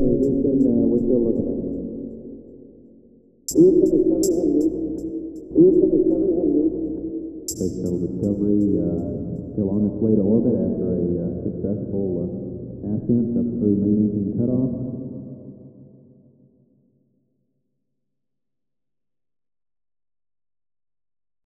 Uh, we're still looking at it. Houston Discovery reached. Houston Discovery reached. Space Shuttle Discovery uh, still on its way to orbit after a uh, successful uh, ascent up through main engine